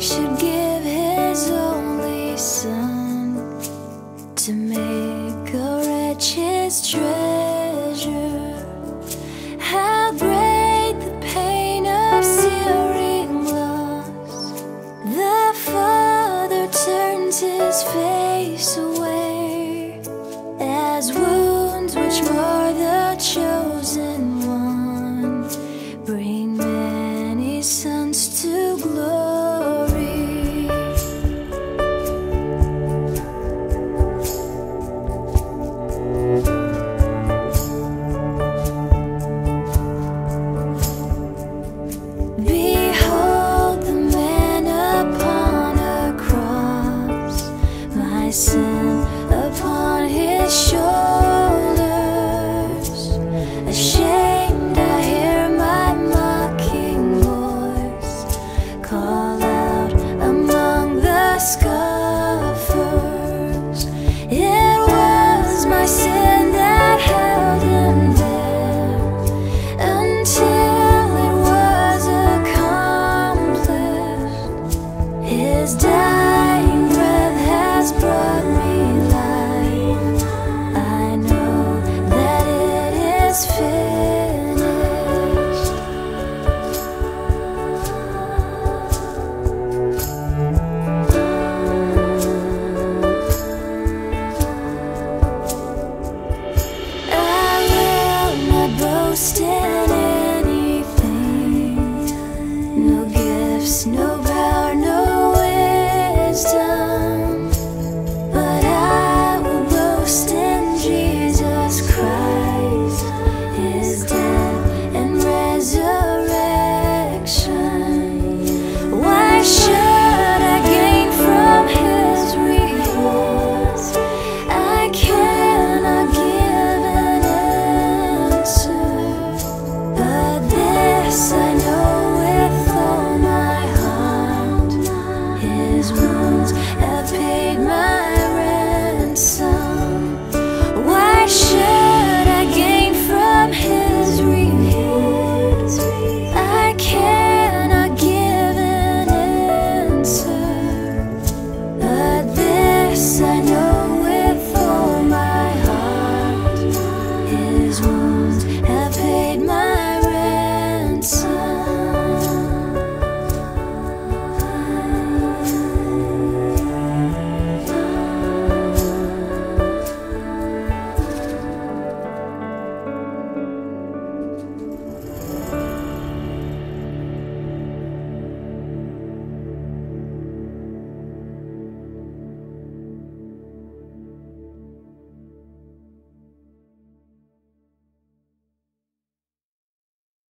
should give his only son to make a wretch his treasure. How great the pain of searing loss! The father turns his face away as wounds which mar the chosen one bring many sons. My sin upon his shoulders. Ashamed, I hear my mocking voice call out among the scoffers. It was my sin that held him there until it was accomplished. His dying breath has brought it is I've paid my